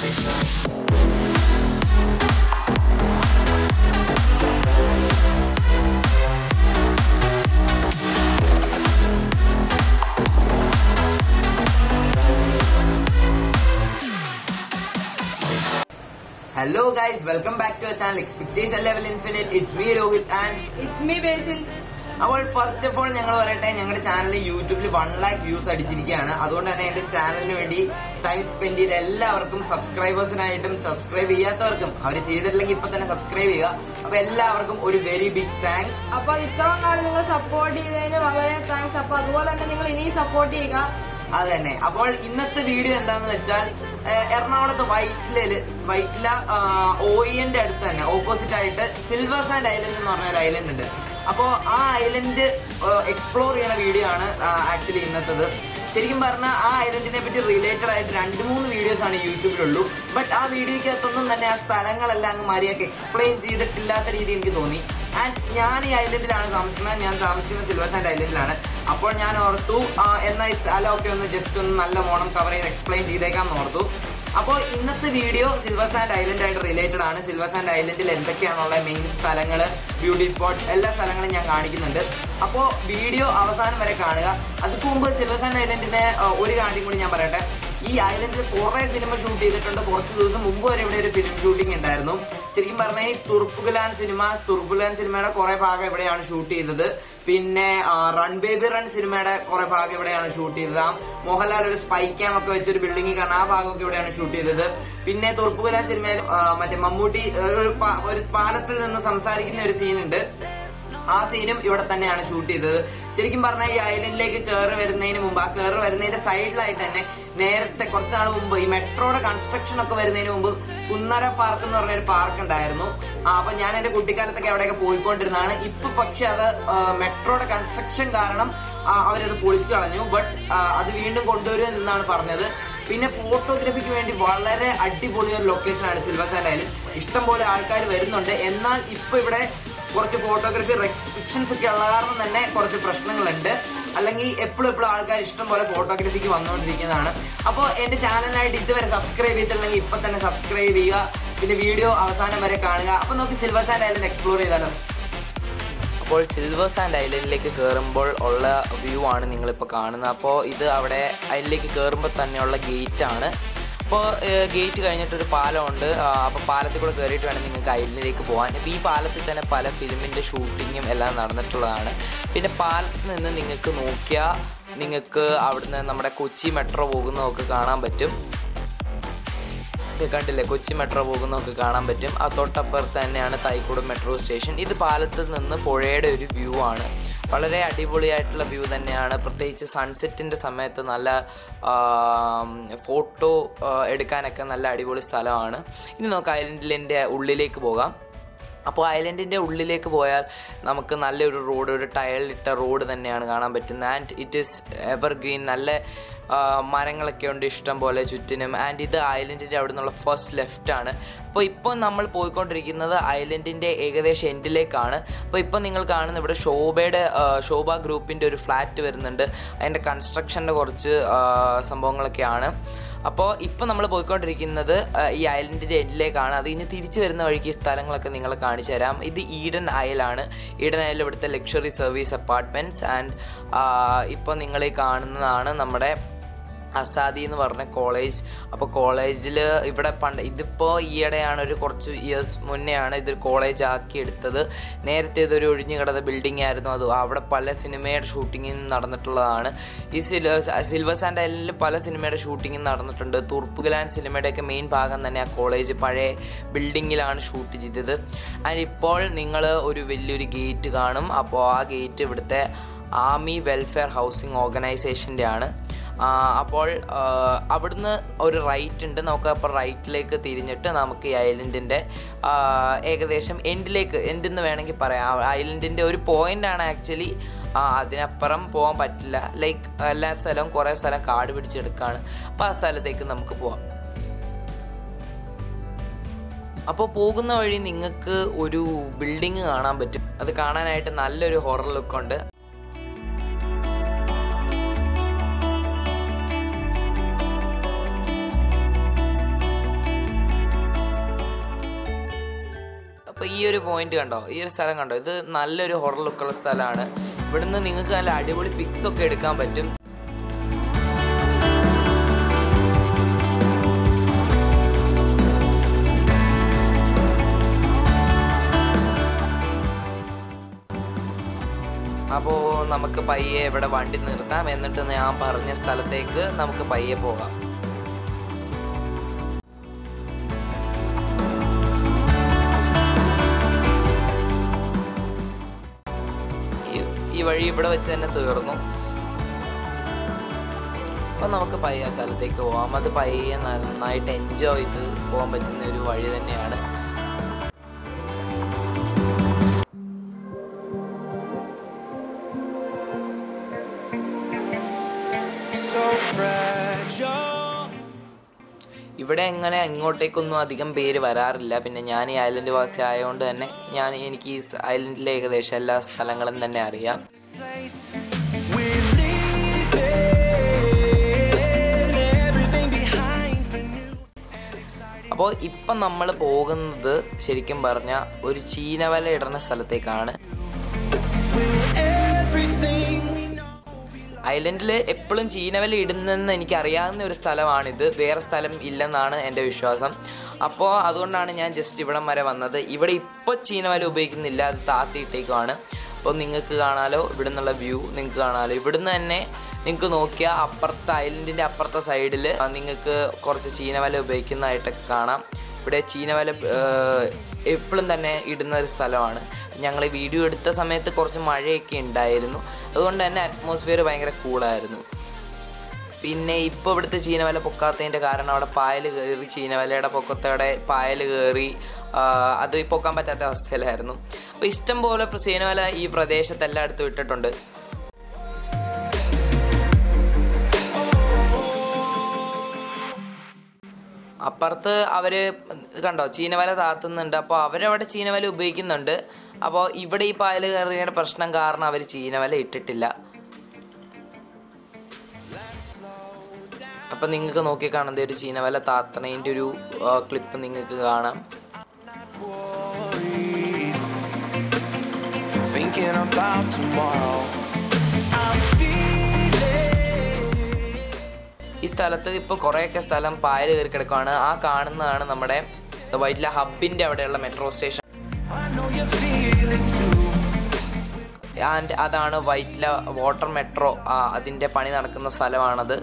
Hello guys, welcome back to our channel Expectation Level Infinite. It's me Rohit and it's me Basil. അപ്പോൾ first of all ഞങ്ങൾ പറയട്ടെ ഞങ്ങളുടെ channel യൂട്യൂബിൽ one lakh views അടിച്ചിരിക്കുകയാണ്. അതുകൊണ്ട് തന്നെ എന്റെ ചാനലിന് വേണ്ടി ടൈം സ്പെൻഡ് ചെയ്ത എല്ലാവർക്കും സബ്സ്ക്രൈബേഴ്സിനായിട്ടും സബ്സ്ക്രൈബ് ചെയ്യാത്തവർക്കും അവർ ചെയ്തിട്ടില്ലെങ്കിൽ ഇപ്പൊ തന്നെ സബ്സ്ക്രൈബ് ചെയ്യുക. അപ്പൊ എല്ലാവർക്കും ഒരു വെരി ബിഗ് താങ്ക്സ് അപ്പൊ ഇത്രയും കാലം നിങ്ങൾ സപ്പോർട്ട് ചെയ്തതിന് വളരെ താങ്ക്സ് അപ്പൊ അതുപോലെ തന്നെ നിങ്ങൾ ഇനിയും സപ്പോർട്ട് ചെയ്യുക. അത് തന്നെ അപ്പോൾ ഇന്നത്തെ വീഡിയോ എന്താന്ന് വെച്ചാൽ എറണാകുളത്ത് വൈറ്റിലയിൽ വൈറ്റില ഓയിന്റെ അടുത്ത് തന്നെ ഓപ്പോസിറ്റ് ആയിട്ട് സിൽവർ സാൻഡ് ഐലൻഡ് എന്ന് പറഞ്ഞ ഒരു ഐലൻഡ് ഉണ്ട്. അപ്പോൾ ആ ഐലൻഡ് എക്സ്പ്ലോർ ചെയ്യുന്ന വീഡിയോ ആണ് ആക്ച്വലി ഇന്നത്തത്. ശരിക്കും പറഞ്ഞാൽ ആ ഐലൻഡിനെ പറ്റി റിലേറ്റഡ് ആയിട്ട് രണ്ട് മൂന്ന് വീഡിയോസ് ആണ് യൂട്യൂബിലുള്ളൂ. ബട്ട് ആ വീഡിയോയ്ക്കകത്തൊന്നും തന്നെ ആ സ്ഥലങ്ങളെല്ലാം അങ്ങ് മര്യാദയ്ക്ക് എക്സ്പ്ലെയിൻ ചെയ്തിട്ടില്ലാത്ത രീതി എനിക്ക് തോന്നി. ആൻഡ് ഞാൻ ഈ ഐലൻഡിലാണ് താമസിക്കുന്നത്. ഞാൻ താമസിക്കുന്നത് സിൽവർ സാൻഡ് ഐലൻഡിലാണ് അപ്പോൾ ഞാൻ ഓർത്തു എന്നാൽ എന്നാ ഈ സ്ഥലമൊക്കെ ഒന്ന് ജസ്റ്റ് ഒന്ന് നല്ല മോണം കവർ ചെയ്ത് എക്സ്പ്ലെയിൻ ചെയ്തേക്കാമെന്ന് ഓർത്തു. അപ്പോൾ ഇന്നത്തെ വീഡിയോ സിൽവർ സാൻഡ് ഐലൻഡ് ആയിട്ട് റിലേറ്റഡ് ആണ്. സിൽവർ സാൻഡ് ഐലൻഡിൽ എന്തൊക്കെയാണുള്ള മെയിൻ സ്ഥലങ്ങൾ ബ്യൂട്ടി സ്പോട്ട്സ് എല്ലാ സ്ഥലങ്ങളും ഞാൻ കാണിക്കുന്നുണ്ട്. അപ്പോൾ വീഡിയോ അവസാനം വരെ കാണുക. അതിന് സിൽവർ സാൻഡ് ഐലൻഡിന്റെ ഒരു കാര്യം കൂടി ഞാൻ പറയട്ടെ. ഈ ഐലൻഡിൽ കുറേ സിനിമ ഷൂട്ട് ചെയ്തിട്ടുണ്ട്. കുറച്ച് ദിവസം മുമ്പ് വരെ ഇവിടെ ഒരു ഫിലിം ഷൂട്ടിംഗ് ഉണ്ടായിരുന്നു. ശരിക്കും പറഞ്ഞാൽ ഈ തുർപ്പുഗുലാൻ സിനിമ തുർപ്പുഗുലാൻ സിനിമയുടെ കുറെ ഭാഗം ഇവിടെയാണ് ഷൂട്ട് ചെയ്തത്. പിന്നെ റൺ ബേബി റൺ സിനിമയുടെ കുറെ ഭാഗം ഇവിടെയാണ് ഷൂട്ട് ചെയ്തത്. ആ മോഹൻലാൽ ഒരു സ്പൈ ക്യാം ഒക്കെ വെച്ചൊരു ബിൽഡിംഗിൽ കാണാൻ ആ ഭാഗമൊക്കെ ഇവിടെയാണ് ഷൂട്ട് ചെയ്തത്. പിന്നെ തുർപ്പുഗലാൻ സിനിമയിൽ മറ്റേ മമ്മൂട്ടി ഒരു ഒരു പാലത്തിൽ നിന്ന് സംസാരിക്കുന്ന ഒരു സീനുണ്ട് ആ സീനും ഇവിടെ തന്നെയാണ് ഷൂട്ട് ചെയ്തത്. ശരിക്കും പറഞ്ഞാൽ ഈ ഐലൻഡിലേക്ക് കയറി വരുന്നതിന് മുമ്പ് ആ കയറി വരുന്നതിന്റെ സൈഡിലായിട്ട് തന്നെ നേരത്തെ കുറച്ച് നാൾ മുമ്പ് ഈ മെട്രോയുടെ കൺസ്ട്രക്ഷൻ ഒക്കെ വരുന്നതിന് മുമ്പ് കുന്നര പാർക്ക് എന്ന് പറഞ്ഞൊരു പാർക്ക് ഉണ്ടായിരുന്നു. ആ, അപ്പൊ ഞാൻ എന്റെ കുട്ടിക്കാലത്തൊക്കെ അവിടെയൊക്കെ പോയിക്കൊണ്ടിരുന്നതാണ്. ഇപ്പൊ പക്ഷെ അത് മെട്രോയുടെ കൺസ്ട്രക്ഷൻ കാരണം അവരത് പൊളിച്ചു കളഞ്ഞു. ബട്ട് അത് വീണ്ടും കൊണ്ടുവരും എന്നാണ് പറഞ്ഞത്. പിന്നെ ഫോട്ടോഗ്രാഫിക്ക് വേണ്ടി വളരെ അടിപൊളി ഒരു ലൊക്കേഷനാണ് സിൽവർ സാൻഡ് ഐലൻഡ് ഇഷ്ടംപോലെ ആൾക്കാർ വരുന്നുണ്ട്. എന്നാൽ ഇപ്പൊ ഇവിടെ കുറച്ച് ഫോട്ടോഗ്രാഫി റെസ്ട്രിക്ഷൻസ് ഒക്കെ ഉള്ള കാരണം തന്നെ കുറച്ച് പ്രശ്നങ്ങളുണ്ട്. അല്ലെങ്കിൽ എപ്പോഴും എപ്പോഴും ആൾക്കാർ ഇഷ്ടം പോലെ ഫോട്ടോഗ്രാഫിക്ക് വന്നുകൊണ്ടിരിക്കുന്നതാണ്. അപ്പോൾ എന്റെ ചാനലിനായിട്ട് ഇതുവരെ സബ്സ്ക്രൈബ് ചെയ്തിട്ടില്ലെങ്കിൽ ഇപ്പൊ തന്നെ സബ്സ്ക്രൈബ് ചെയ്യുക. പിന്നെ വീഡിയോ അവസാനം വരെ കാണുക. അപ്പൊ നമുക്ക് സിൽവർ സാൻഡ് ഐലൻഡ് എക്സ്പ്ലോർ ചെയ്താലോ? അപ്പോൾ സിൽവർ സാൻഡ് ഐലൻഡിലേക്ക് കയറുമ്പോൾ ഉള്ള വ്യൂ ആണ് നിങ്ങളിപ്പോൾ കാണുന്നത്. അപ്പോൾ ഇത് അവിടെ അതിലേക്ക് കയറുമ്പോൾ തന്നെയുള്ള ഗേറ്റ് ആണ് അപ്പോൾ ഗേറ്റ് കഴിഞ്ഞിട്ടൊരു പാലമുണ്ട്. അപ്പോൾ പാലത്തിൽ കൂടെ കയറിയിട്ട് വേണം നിങ്ങൾക്ക് അയലിലേക്ക് പോകാൻ. അപ്പോൾ ഈ പാലത്തിൽ തന്നെ പല ഫിലിമിന്റെ ഷൂട്ടിങ്ങും എല്ലാം നടന്നിട്ടുള്ളതാണ്. പിന്നെ പാലത്തിൽ നിന്ന് നിങ്ങൾക്ക് നോക്കിയാൽ നിങ്ങൾക്ക് അവിടുന്ന് നമ്മുടെ കൊച്ചി മെട്രോ പോകുന്നതൊക്കെ കാണാൻ പറ്റും. ഇത് കണ്ടില്ലേ? കൊച്ചി മെട്രോ പോകുന്നതൊക്കെ കാണാൻ പറ്റും. ആ തൊട്ടപ്പുറത്ത് തന്നെയാണ് തൈക്കൂടം മെട്രോ സ്റ്റേഷൻ ഇത് പാലത്ത് നിന്ന് പുഴയുടെ ഒരു വ്യൂ ആണ്. വളരെ അടിപൊളിയായിട്ടുള്ള വ്യൂ തന്നെയാണ്. പ്രത്യേകിച്ച് സൺസെറ്റിന്റെ സമയത്ത് നല്ല ഫോട്ടോ എടുക്കാനൊക്കെ നല്ല അടിപൊളി സ്ഥലമാണ്. ഇനി നമുക്ക് ഐലൻഡിന്റെ ഉള്ളിലേക്ക് പോകാം. അപ്പോൾ ഐലൻഡിന്റെ ഉള്ളിലേക്ക് പോയാൽ നമുക്ക് നല്ലൊരു റോഡ് ഒരു ടയലിട്ട റോഡ് തന്നെയാണ് കാണാൻ പറ്റുന്നത്. And it is evergreen നല്ല മരങ്ങളൊക്കെ ഉണ്ട് ഇഷ്ടം പോലെ ചുറ്റിനും. ആൻഡ് ഇത് ഐലൻഡിന്റെ അവിടെ നിന്നുള്ള ഫസ്റ്റ് ലെഫ്റ്റ് ആണ്. അപ്പോൾ ഇപ്പോൾ നമ്മൾ പോയിക്കൊണ്ടിരിക്കുന്നത് ഐലൻഡിന്റെ ഏകദേശം എൻഡിലേക്കാണ് അപ്പോൾ ഇപ്പോൾ നിങ്ങൾ കാണുന്ന ഇവിടെ ശോഭയുടെ ശോഭ ഗ്രൂപ്പിന്റെ ഒരു ഫ്ലാറ്റ് വരുന്നുണ്ട്. അതിന്റെ കൺസ്ട്രക്ഷന്റെ കുറച്ച് സംഭവങ്ങളൊക്കെയാണ്. അപ്പോൾ ഇപ്പോൾ നമ്മൾ പോയിക്കൊണ്ടിരിക്കുന്നത് ഈ ഐലൻഡിന്റെ എൻഡിലേക്കാണ് അത് ഇനി തിരിച്ചു വരുന്ന വഴിക്ക് ഈ സ്ഥലങ്ങളൊക്കെ നിങ്ങളെ കാണിച്ചു തരാം. ഇത് ഈഡൻ അയലാണ്. ഈഡൻ അയൽ ഇവിടുത്തെ ലക്ഷറി സർവീസ് അപ്പാർട്ട്മെന്റ്സ് ആൻഡ് ഇപ്പോൾ നിങ്ങൾ കാണുന്നതാണ് നമ്മുടെ അസാദി എന്ന് പറഞ്ഞ കോളേജ് അപ്പോൾ കോളേജിൽ ഇവിടെ പണ്ട് ഇതിപ്പോൾ ഈയിടെയാണ് ഒരു കുറച്ച് ഇയേഴ്സ് മുന്നെയാണ് ഇതൊരു കോളേജ് ആക്കി എടുത്തത്. നേരത്തെ ഇതൊരു ഒഴിഞ്ഞു കിടന്ന ബിൽഡിംഗ് ആയിരുന്നു. അത് അവിടെ പല സിനിമയുടെ ഷൂട്ടിങ്ങും നടന്നിട്ടുള്ളതാണ്. ഈ സിൽവർ സിൽവർ സാൻഡ് ഐലൻഡിൽ പല സിനിമയുടെ ഷൂട്ടിങ്ങും നടന്നിട്ടുണ്ട്. തുർപ്പുകലാൻ സിനിമയുടെയൊക്കെ മെയിൻ ഭാഗം തന്നെ ആ കോളേജ് പഴയ ബിൽഡിങ്ങിലാണ് ഷൂട്ട് ചെയ്തത്. ആൻഡ് ഇപ്പോൾ നിങ്ങൾ ഒരു വലിയൊരു ഗേറ്റ് കാണും. അപ്പോൾ ആ ഗേറ്റ് ഇവിടുത്തെ ആർമി വെൽഫെയർ ഹൗസിംഗ് ഓർഗനൈസേഷന്റെ ആണ്. അപ്പോൾ അവിടുന്ന് ഒരു റൈറ്റ് ഉണ്ട്. നമുക്ക് അപ്പോൾ റൈറ്റിലേക്ക് തിരിഞ്ഞിട്ട് നമുക്ക് ഈ ഐലൻഡിന്റെ ഏകദേശം എൻഡിലേക്ക് എൻഡെന്ന് വേണമെങ്കിൽ പറയാം. ഐലൻഡിന്റെ ഒരു പോയിന്റാണ് ആക്ച്വലി അതിനപ്പുറം പോകാൻ പറ്റില്ല. ലൈക്ക് എല്ലാ സ്ഥലവും കുറേ സ്ഥലം കാട് പിടിച്ചെടുക്കുകയാണ് അപ്പോൾ ആ സ്ഥലത്തേക്ക് നമുക്ക് പോവാം. അപ്പോൾ പോകുന്ന വഴി നിങ്ങൾക്ക് ഒരു ബിൽഡിങ് കാണാൻ പറ്റും. അത് കാണാനായിട്ട് നല്ലൊരു ഹൊറർ ലുക്കുണ്ട് ഒരു പോയിന്റ് കണ്ടോ? ഈ ഒരു സ്ഥലം കണ്ടോ? ഇത് നല്ലൊരു ഹൊറർ ലുക്കുള്ള സ്ഥലമാണ്. ഇവിടുന്ന് നിങ്ങൾക്ക് നല്ല അടിപൊളി പിക്സ് ഒക്കെ എടുക്കാൻ പറ്റും. അപ്പോൾ നമുക്ക് പയ്യെ ഇവിടെ വണ്ടി നിർത്താം. എന്നിട്ട് ഞാൻ പറഞ്ഞ സ്ഥലത്തേക്ക് നമുക്ക് പയ്യെ പോകാം. ഈ- വഴി ഇവിടെ വെച്ച് തന്നെ തീർന്നു. അപ്പോൾ നമുക്ക് പയ്യ സ്ഥലത്തേക്ക് പോകാം അത് പയ്യെ നന്നായിട്ട് എൻജോയ് ചെയ്ത് പോകാൻ പറ്റുന്ന ഒരു വഴി തന്നെയാണ്. ഇവിടെ എങ്ങനെ അങ്ങോട്ടേക്കൊന്നും അധികം പേര് വരാറില്ല പിന്നെ ഞാൻ ഈ ഐലൻഡ് വാസി ആയതുകൊണ്ട് തന്നെ ഞാൻ എനിക്ക് ഈ ഐലൻഡിലെ ഏകദേശം എല്ലാ സ്ഥലങ്ങളും തന്നെ അറിയാം. അപ്പോൾ ഇപ്പം നമ്മൾ പോകുന്നത് ശരിക്കും പറഞ്ഞാൽ ഒരു ചീനവല ഇടുന്ന സ്ഥലത്തേക്കാണ് ഐലൻഡിൽ എപ്പോഴും ചീനവല ഇടുന്നെന്ന് എനിക്ക് അറിയാവുന്ന ഒരു സ്ഥലമാണിത്. വേറെ സ്ഥലം ഇല്ലെന്നാണ് എന്റെ വിശ്വാസം. അപ്പോൾ അതുകൊണ്ടാണ് ഞാൻ ജസ്റ്റ് ഇവിടം വരെ വന്നത്. ഇവിടെ ഇപ്പോൾ ചീനവല ഉപയോഗിക്കുന്നില്ല അത് താത്തിയിട്ടേക്കുമാണ് അപ്പോൾ നിങ്ങൾക്ക് കാണാലോ ഇവിടെ നിന്നുള്ള വ്യൂ നിങ്ങൾക്ക് കാണാലോ. ഇവിടുന്ന് തന്നെ നിങ്ങൾക്ക് നോക്കിയാൽ അപ്പുറത്തെ ഐലൻഡിന്റെ അപ്പുറത്തെ സൈഡിൽ നിങ്ങൾക്ക് കുറച്ച് ചീനവല ഉപയോഗിക്കുന്നതായിട്ടൊക്കെ കാണാം. ഇവിടെ ചീനവല എപ്പോഴും തന്നെ ഇടുന്ന ഒരു സ്ഥലമാണ്. ഞങ്ങൾ വീഡിയോ എടുത്ത സമയത്ത് കുറച്ച് മഴയൊക്കെ ഉണ്ടായിരുന്നു. അതുകൊണ്ട് തന്നെ അറ്റ്മോസ്ഫിയർ ഭയങ്കര കൂളായിരുന്നു. പിന്നെ ഇപ്പോൾ ഇവിടുത്തെ ചീനവല പൊക്കാത്തതിന്റെ കാരണം അവിടെ പായൽ കയറി ചീനവലയുടെ പൊക്കത്തോടെ പായൽ കയറി അത് പൊക്കാൻ പറ്റാത്ത അവസ്ഥയിലായിരുന്നു. അപ്പോൾ ഇഷ്ടം പോലെ ചീനവല ഈ പ്രദേശത്തെല്ലാം എല്ലായിടത്തും ഇട്ടിട്ടുണ്ട് അപ്പുറത്ത് അവർ കണ്ടോ ചീനവല താത്തുന്നുണ്ട് അപ്പോൾ അവരവിടെ ചീനവല ഉപയോഗിക്കുന്നുണ്ട് അപ്പോൾ ഇവിടെ ഈ പായൽ കയറിയുടെ പ്രശ്നം കാരണം അവർ ചീനവല ഇട്ടിട്ടില്ല അപ്പം നിങ്ങൾക്ക് നോക്കി കാണുന്ന ഒരു ചീനവല താത്തണേന്റെ ഒരു ക്ലിപ്പ് നിങ്ങൾക്ക് കാണാം. Thinking about tomorrow. ഈ സ്ഥലത്ത് ഇപ്പോൾ കുറേയൊക്കെ സ്ഥലം പായൽ കയറി കിടക്കുകയാണ് ആ കാണുന്നതാണ് നമ്മുടെ വൈറ്റില ഹബിന്റെ അവിടെയുള്ള മെട്രോ സ്റ്റേഷൻ. ആൻഡ് അതാണ് വൈറ്റില വാട്ടർ മെട്രോ. അതിന്റെ പണി നടക്കുന്ന സ്ഥലമാണത്.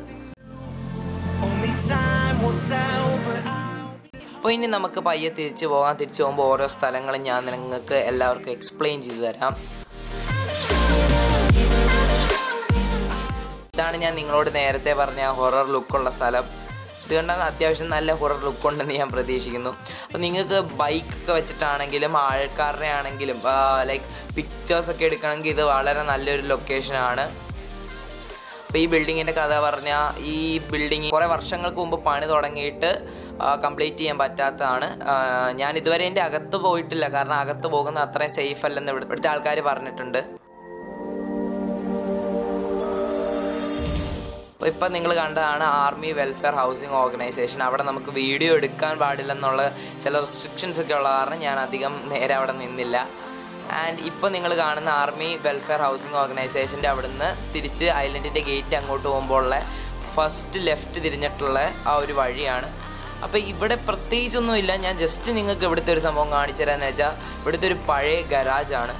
അപ്പോൾ ഇനി നമുക്ക് പയ്യെ തിരിച്ചു പോകാം. തിരിച്ചു പോകുമ്പോൾ ഓരോ സ്ഥലങ്ങളും ഞാൻ നിങ്ങൾക്ക് എല്ലാവർക്കും എക്സ്പ്ലെയിൻ ചെയ്തു തരാം. ഇതാണ് ഞാൻ നിങ്ങളോട് നേരത്തെ പറഞ്ഞ ഹൊറർ ലുക്കുള്ള സ്ഥലം. ഇതുകൊണ്ടാണ് അത്യാവശ്യം നല്ല ഹൊറർ ലുക്ക് ഉണ്ടെന്ന് ഞാൻ പ്രതീക്ഷിക്കുന്നു. അപ്പോൾ നിങ്ങൾക്ക് ബൈക്കൊക്കെ വെച്ചിട്ടാണെങ്കിലും ആൾക്കാരുടെ ആണെങ്കിലും ലൈക്ക് പിക്ചേഴ്സൊക്കെ എടുക്കണമെങ്കിൽ ഇത് വളരെ നല്ലൊരു ലൊക്കേഷനാണ് അപ്പോൾ ഈ ബിൽഡിങ്ങിന്റെ കഥ പറഞ്ഞാൽ ഈ ബിൽഡിങ് കുറേ വർഷങ്ങൾക്ക് മുമ്പ് പണി തുടങ്ങിയിട്ട് കംപ്ലീറ്റ് ചെയ്യാൻ പറ്റാത്തതാണ്. ഞാൻ ഇതുവരെ എന്റെ അകത്ത് പോയിട്ടില്ല. കാരണം അകത്ത് പോകുന്നത് അത്രയും സേഫ് അല്ലെന്ന് ഇവിടുത്തെ ആൾക്കാർ പറഞ്ഞിട്ടുണ്ട്. ഇപ്പം നിങ്ങൾ കണ്ടതാണ് ആർമി വെൽഫെയർ ഹൗസിംഗ് ഓർഗനൈസേഷൻ. അവിടെ നമുക്ക് വീഡിയോ എടുക്കാൻ പാടില്ലെന്നുള്ള ചില റെസ്ട്രിക്ഷൻസ് ഒക്കെ ഉള്ള കാരണം ഞാൻ അധികം നേരെ അവിടെ നിന്നില്ല. ആൻഡ് ഇപ്പോൾ നിങ്ങൾ കാണുന്ന ആർമി വെൽഫെയർ ഹൗസിംഗ് ഓർഗനൈസേഷന്റെ അവിടുന്ന് തിരിച്ച് ഐലൻഡിന്റെ ഗേറ്റ് അങ്ങോട്ട് പോകുമ്പോൾ ഉള്ള ഫസ്റ്റ് ലെഫ്റ്റ് തിരിഞ്ഞിട്ടുള്ള ആ ഒരു വഴിയാണ്. അപ്പോൾ ഇവിടെ പ്രത്യേകിച്ചൊന്നുമില്ല. ഞാൻ ജസ്റ്റ് നിങ്ങൾക്ക് ഇവിടുത്തെ ഒരു സംഭവം കാണിച്ചു തരാമെന്ന് വെച്ചാൽ ഇവിടുത്തെ ഒരു പഴയ ഗരാജാണ്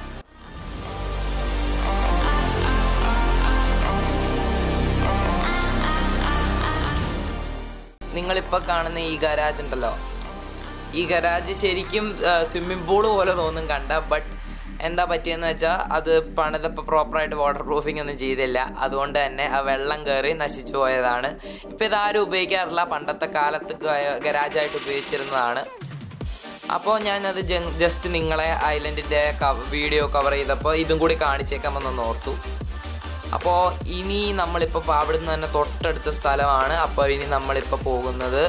നിങ്ങളിപ്പോൾ കാണുന്ന ഈ ഗരാജ് ഉണ്ടല്ലോ. ഈ ഗരാജ് ശരിക്കും സ്വിമ്മിംഗ് പൂൾ പോലെ തോന്നും കണ്ട ബട്ട് എന്താ പറ്റിയെന്ന് വെച്ചാൽ അത് പണിതപ്പോൾ പ്രോപ്പറായിട്ട് വാട്ടർ പ്രൂഫിംഗ് ഒന്നും ചെയ്തില്ല. അതുകൊണ്ട് തന്നെ ആ വെള്ളം കയറി നശിച്ചു പോയതാണ്. ഇപ്പോൾ ഇതാരും ഉപയോഗിക്കാറില്ല. പണ്ടത്തെ കാലത്ത് ഗരാജായിട്ട് ഉപയോഗിച്ചിരുന്നതാണ്. അപ്പോൾ ഞാനത് ജസ്റ്റ് നിങ്ങളെ ഐലൻഡിന്റെ വീഡിയോ കവർ ചെയ്തപ്പോൾ ഇതും കൂടി കാണിച്ചേക്കാമെന്ന് ഓർത്തു. അപ്പോൾ ഇനി നമ്മളിപ്പോൾ അവിടെ നിന്ന് തന്നെ തൊട്ടടുത്ത സ്ഥലമാണ്. അപ്പോൾ ഇനി നമ്മളിപ്പോൾ പോകുന്നത്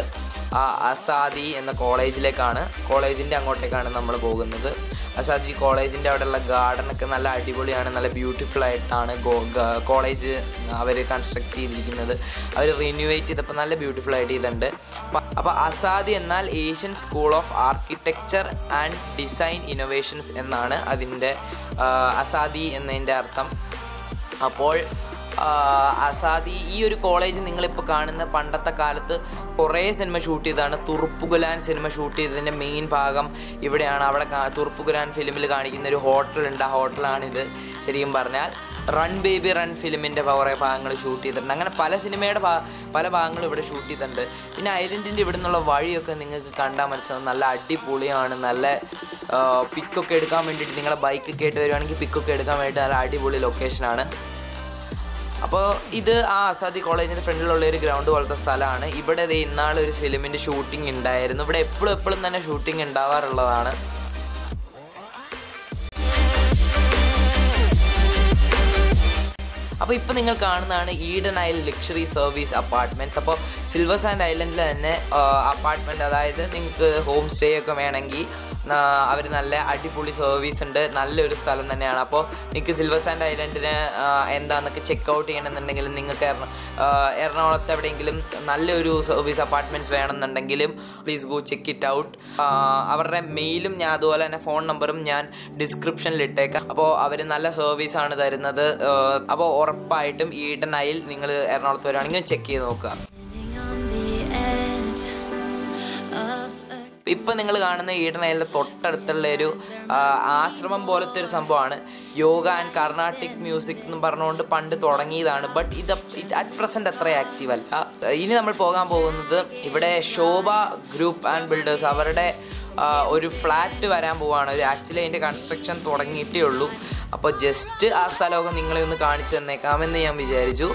ആ, അസാദി എന്ന കോളേജിലേക്കാണ്. കോളേജിന്റെ അങ്ങോട്ടേക്കാണ് നമ്മൾ പോകുന്നത്. അസാദി കോളേജിന്റെ അവിടെയുള്ള ഗാർഡനൊക്കെ നല്ല അടിപൊളിയാണ് നല്ല ബ്യൂട്ടിഫുൾ ആയിട്ടാണ് കോളേജ് അവർ കൺസ്ട്രക്ട് ചെയ്തിരിക്കുന്നത്. അവർ റിന്യൂവേറ്റ് ചെയ്തപ്പോൾ നല്ല ബ്യൂട്ടിഫുൾ ആയിട്ട് ചെയ്തിട്ടുണ്ട് അപ്പോൾ അസാദി എന്നാൽ Asian school of architecture and design innovations എന്നാണ് അതിന്റെ അസാദി എന്നതിന്റെ അർത്ഥം. അപ്പോൾ അസാദി ഈ ഒരു കോളേജ് നിങ്ങളിപ്പോൾ കാണുന്ന പണ്ടത്തെ കാലത്ത് കുറേ സിനിമ ഷൂട്ട് ചെയ്തതാണ്. തുറുപ്പുകുലാൻ സിനിമ ഷൂട്ട് ചെയ്തതിന്റെ മെയിൻ ഭാഗം ഇവിടെയാണ്. അവിടെ തുറുപ്പുകുലാൻ ഫിലിമിൽ കാണിക്കുന്ന ഒരു ഹോട്ടലുണ്ട്. ആ ഹോട്ടലാണിത്. ശരിക്കും പറഞ്ഞാൽ റൺ ബേബി റൺ ഫിലിമിന്റെ കുറേ ഭാഗങ്ങൾ ഷൂട്ട് ചെയ്തിട്ടുണ്ട്. അങ്ങനെ പല സിനിമയുടെ പല ഭാഗങ്ങളും ഇവിടെ ഷൂട്ട് ചെയ്തിട്ടുണ്ട്. പിന്നെ ഐലൻഡിന്റെ ഇവിടെ നിന്നുള്ള വഴിയൊക്കെ നിങ്ങൾക്ക് കണ്ടാൽ മനസ്സിലാവും. നല്ല അടിപൊളിയാണ്. നല്ല പിക്കൊക്കെ എടുക്കാൻ വേണ്ടിയിട്ട് നിങ്ങളെ ബൈക്കൊക്കെ ആയിട്ട് വരുവാണെങ്കിൽ പിക്കൊക്കെ എടുക്കാൻ വേണ്ടിയിട്ട് നല്ല അടിപൊളി ലൊക്കേഷനാണ് അപ്പോൾ ഇത് ആ ആസാദി കോളേജിന്റെ ഫ്രണ്ടിലുള്ള ഒരു ഗ്രൗണ്ട് പോലത്തെ സ്ഥലമാണ്. ഇവിടെ ഇന്നാളൊരു ഫിലിമിന്റെ ഷൂട്ടിംഗ് ഉണ്ടായിരുന്നു. ഇവിടെ എപ്പോഴും എപ്പോഴും തന്നെ ഷൂട്ടിംഗ് ഉണ്ടാവാറുള്ളതാണ്. അപ്പോൾ ഇപ്പോൾ നിങ്ങൾ കാണുന്നതാണ് Eden Isle luxury service apartments അപ്പോൾ സിൽവർ സാൻഡ് ഐലൻഡിൽ തന്നെ അപ്പാർട്ട്മെന്റ് അതായത് നിങ്ങൾക്ക് ഹോം സ്റ്റേ ഒക്കെ വേണമെങ്കിൽ അവർ നല്ല അടിപൊളി സർവീസ് ഉണ്ട്. നല്ലൊരു സ്ഥലം തന്നെയാണ്. അപ്പോൾ നിങ്ങൾക്ക് സിൽവർ സാൻഡ് ഐലൻഡിന് എന്താണെന്നൊക്കെ ചെക്ക് ഔട്ട് ചെയ്യണമെന്നുണ്ടെങ്കിൽ നിങ്ങൾക്ക് എറണാകുളത്ത് എവിടെയെങ്കിലും നല്ലൊരു service apartments വേണമെന്നുണ്ടെങ്കിലും please go check it out അവരുടെ മെയിലും ഞാൻ അതുപോലെ തന്നെ ഫോൺ നമ്പറും ഞാൻ ഡിസ്ക്രിപ്ഷനിൽ ഇട്ടേക്കാം. അപ്പോൾ അവർ നല്ല സർവീസ് ആണ് തരുന്നത്. അപ്പോൾ ഉറപ്പായിട്ടും ഈഡൻ ഐൽ നിങ്ങൾ എറണാകുളത്ത് വരുവാണെങ്കിൽ ചെക്ക് ചെയ്ത് നോക്കുക. ഇപ്പം നിങ്ങൾ കാണുന്ന ഈഡനയിലെ തൊട്ടടുത്തുള്ള ഒരു ആശ്രമം പോലത്തെ ഒരു സംഭവമാണ്. യോഗ ആൻഡ് കർണാട്ടിക് മ്യൂസിക് എന്ന് പറഞ്ഞുകൊണ്ട് പണ്ട് തുടങ്ങിയതാണ്. ബട്ട് ഇത് അറ്റ് പ്രസന്റ് അത്ര ആക്റ്റീവ് അല്ല. ഇനി നമ്മൾ പോകാൻ പോകുന്നത് ഇവിടെ ശോഭ ഗ്രൂപ്പ് ആൻഡ് ബിൽഡേഴ്സ്. അവരുടെ ഒരു ഫ്ലാറ്റ് വരാൻ പോവാണ്. ഒരു ആക്ച്വലി അതിന്റെ കൺസ്ട്രക്ഷൻ തുടങ്ങിയിട്ടേ ഉള്ളൂ. അപ്പോൾ ജസ്റ്റ് ആ സ്ഥലമൊക്കെ നിങ്ങളെ ഒന്ന് കാണിച്ചു തന്നേക്കാമെന്ന് ഞാൻ വിചാരിച്ചു.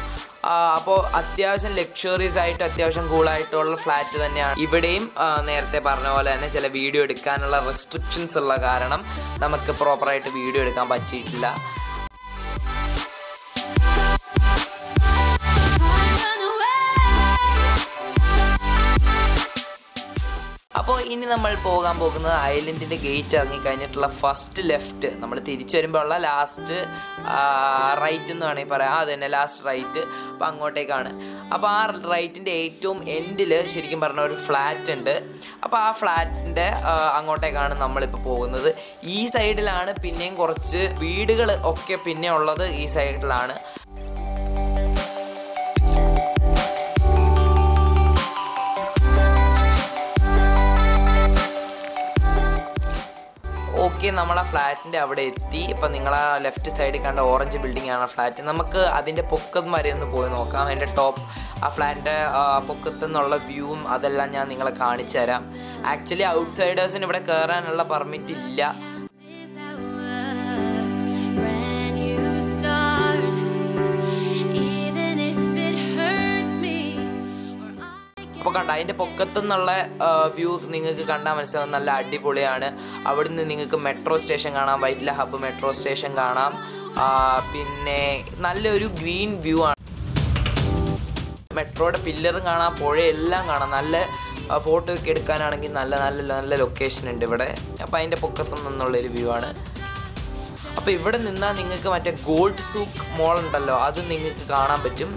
അപ്പോൾ അത്യാവശ്യം ലക്ഷറീസ് ആയിട്ട് അത്യാവശ്യം കൂളായിട്ടുള്ള ഫ്ലാറ്റ് തന്നെയാണ്. ഇവിടെയും നേരത്തെ പറഞ്ഞ പോലെ തന്നെ ചില വീഡിയോ എടുക്കാനുള്ള റെസ്ട്രിക്ഷൻസ് ഉള്ള കാരണം നമുക്ക് പ്രോപ്പറായിട്ട് വീഡിയോ എടുക്കാൻ പറ്റിയിട്ടില്ല. അപ്പോൾ ഇനി നമ്മൾ പോകാൻ പോകുന്നത് ഐലൻഡിന്റെ ഗേറ്റ് ഇറങ്ങി കഴിഞ്ഞിട്ടുള്ള ഫസ്റ്റ് ലെഫ്റ്റ് നമ്മൾ തിരിച്ചു വരുമ്പോൾ ഉള്ള ലാസ്റ്റ് റൈറ്റ് എന്ന് വേണമെങ്കിൽ പറയാം. അത് തന്നെ ലാസ്റ്റ് റൈറ്റ് അപ്പോൾ അങ്ങോട്ടേക്കാണ്. അപ്പോൾ ആ റൈറ്റിന്റെ ഏറ്റവും എൻഡിൽ ശരിക്കും പറഞ്ഞ ഒരു ഫ്ലാറ്റ് ഉണ്ട്. അപ്പോൾ ആ ഫ്ലാറ്റിന്റെ അങ്ങോട്ടേക്കാണ് നമ്മളിപ്പോൾ പോകുന്നത്. ഈ സൈഡിലാണ് പിന്നെയും കുറച്ച് വീടുകൾ ഒക്കെ പിന്നെ ഉള്ളത് ഈ സൈഡിലാണ് ഓക്കെ നമ്മൾ ആ ഫ്ലാറ്റിന്റെ അവിടെ എത്തി. ഇപ്പം നിങ്ങൾ ആ ലെഫ്റ്റ് സൈഡിൽ കണ്ട ഓറഞ്ച് ബിൽഡിംഗ് ആണ് ഫ്ലാറ്റ്. നമുക്ക് അതിന്റെ പൊക്കത്ത് വരെ ഒന്ന് പോയി നോക്കാം. അതിന്റെ ടോപ്പ് ആ ഫ്ലാറ്റിന്റെ പൊക്കത്തു നിന്നുള്ള വ്യൂവും അതെല്ലാം ഞാൻ നിങ്ങളെ കാണിച്ചു തരാം ആക്ച്വലി ഔട്ട്സൈഡേഴ്സിന് ഇവിടെ കയറാനുള്ള പെർമിറ്റ് ഇല്ല. അതിന്റെ പൊക്കത്തു നിന്നുള്ള വ്യൂ നിങ്ങൾക്ക് കണ്ടാൽ മനസ്സിലാവും. നല്ല അടിപൊളിയാണ്. അവിടെ നിന്ന് നിങ്ങൾക്ക് മെട്രോ സ്റ്റേഷൻ കാണാം വൈറ്റില ഹബ്ബ് മെട്രോ സ്റ്റേഷൻ കാണാം. പിന്നെ നല്ലൊരു ഗ്രീൻ വ്യൂ ആണ്. മെട്രോയുടെ പില്ലറും കാണാം പുഴയെല്ലാം കാണാം. നല്ല ഫോട്ടോ ഒക്കെ എടുക്കാനാണെങ്കിൽ നല്ല നല്ല നല്ല ലൊക്കേഷൻ ഉണ്ട് ഇവിടെ. അപ്പോൾ അതിന്റെ പൊക്കത്തു നിന്നുള്ളൊരു വ്യൂ ആണ്. അപ്പോൾ ഇവിടെ നിന്നാൽ നിങ്ങൾക്ക് മറ്റേ ഗോൾഡ് സൂക്ക് മോൾ ഉണ്ടല്ലോ അത് നിങ്ങൾക്ക് കാണാൻ പറ്റും.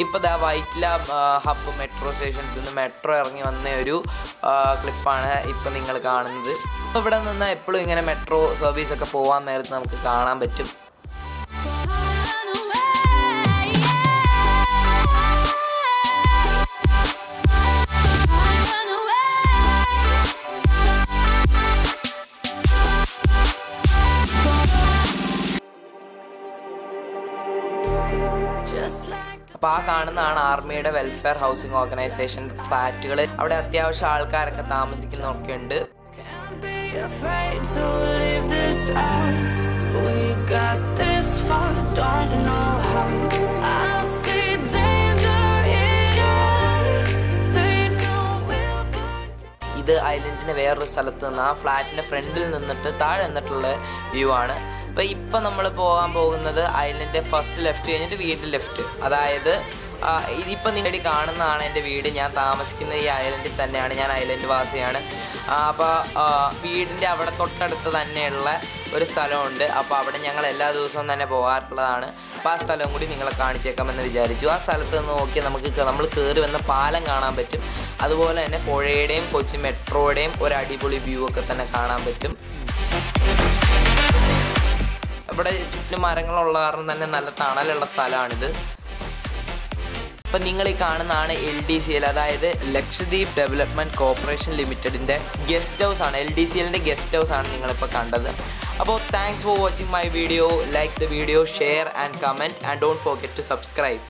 ഇപ്പോൾ ദാ വൈറ്റ്ല ഹബ് മെട്രോ സ്റ്റേഷനിൽ നിന്ന് മെട്രോ ഇറങ്ങി വന്ന ഒരു ക്ലിപ്പാണ് ഇപ്പോൾ നിങ്ങൾ കാണുന്നത്. അപ്പോൾ ഇവിടെ നിന്ന് എപ്പോഴും ഇങ്ങനെ മെട്രോ സർവീസൊക്കെ പോകാൻ നേരത്ത് നമുക്ക് കാണാൻ പറ്റും. അപ്പോൾ ആ കാണുന്നതാണ് ആർമിയുടെ വെൽഫെയർ ഹൗസിംഗ് ഓർഗനൈസേഷൻ. ഫ്ലാറ്റുകൾ. അവിടെ അത്യാവശ്യം ആൾക്കാരൊക്കെ താമസിക്കുന്നൊക്കെ ഉണ്ട് ഇത് ഐലൻഡിന്റെ വേറൊരു സ്ഥലത്ത് നിന്ന് ആ ഫ്ലാറ്റിന്റെ ഫ്രണ്ടിൽ നിന്നിട്ട് താഴെ നിന്നിട്ടുള്ള വ്യൂ ആണ്. അപ്പോൾ ഇപ്പം നമ്മൾ പോകാൻ പോകുന്നത് ഐലൻഡിന്റെ ഫസ്റ്റ് ലെഫ്റ്റ് കഴിഞ്ഞിട്ട് വീട്ടിൽ ലെഫ്റ്റ്. അതായത് ഇതിപ്പോൾ നിങ്ങളുടെ കാണുന്നതാണ് എന്റെ വീട്. ഞാൻ താമസിക്കുന്നത് ഈ ഐലൻഡിൽ തന്നെയാണ്. ഞാൻ ഐലൻഡ് വാസിയാണ്. അപ്പോൾ വീടിന്റെ അവിടെ തൊട്ടടുത്ത് തന്നെയുള്ള ഒരു സ്ഥലമുണ്ട്. അപ്പോൾ അവിടെ ഞങ്ങൾ എല്ലാ ദിവസവും തന്നെ പോകാറുള്ളതാണ്. അപ്പോൾ ആ സ്ഥലം കൂടി നിങ്ങളെ കാണിച്ചേക്കാമെന്ന് വിചാരിച്ചു. ആ സ്ഥലത്ത് നിന്ന് നോക്കി നമുക്ക് നമ്മൾ കയറി വന്ന പാലം കാണാൻ പറ്റും. അതുപോലെ തന്നെ പുഴയുടെയും കൊച്ചി മെട്രോയുടെയും ഒരു അടിപൊളി വ്യൂ ഒക്കെ തന്നെ കാണാൻ പറ്റും. ഇവിടെ ചുറ്റും മരങ്ങളുള്ള കാരണം തന്നെ നല്ല തണലുള്ള സ്ഥലമാണിത്. ഇപ്പം നിങ്ങൾ ഈ കാണുന്നതാണ് എൽ ഡി സി എൽ അതായത് ലക്ഷദ്വീപ് ഡെവലപ്മെന്റ് കോർപ്പറേഷൻ ലിമിറ്റഡിന്റെ ഗസ്റ്റ് ഹൗസ് ആണ്. എൽ ഡി സി എല്ലിന്റെ ഗസ്റ്റ് ഹൗസ് ആണ് നിങ്ങളിപ്പോൾ കണ്ടത്. അപ്പോൾ thanks for watching my video like the video share and comment and don't forget to subscribe